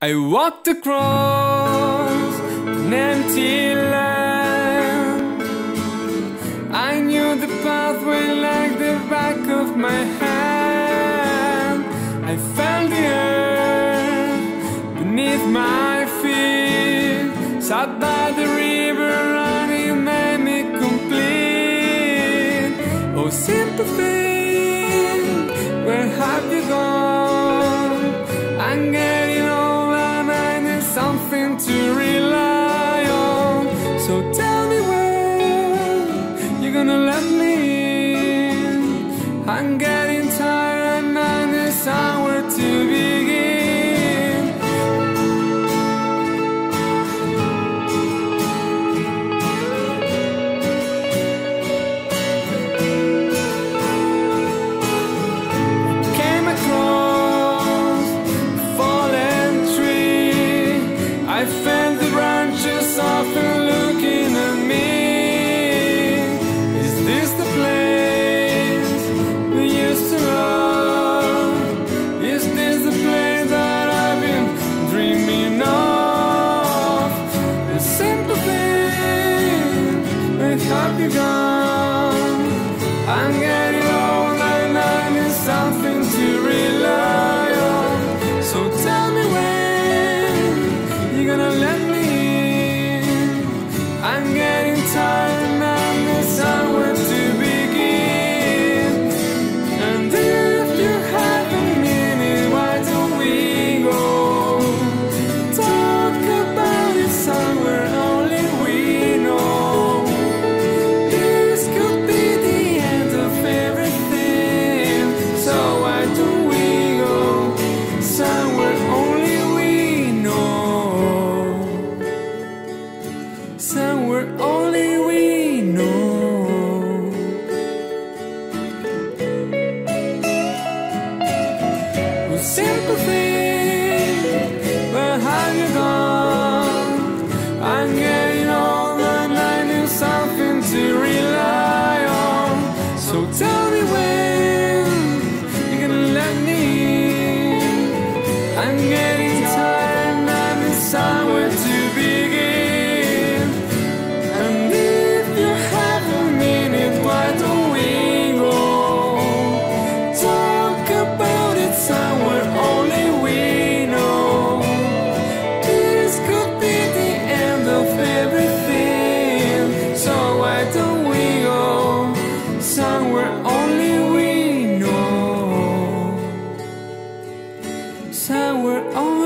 I walked across an empty land. I knew the pathway like the back of my hand. I felt the earth beneath my feet. Sat by the river and it made me complete. Oh, sympathy. to rely on. So tell sympathy. Where have you gone? I'm getting old and I need something to rely on. So tell me where. time we're on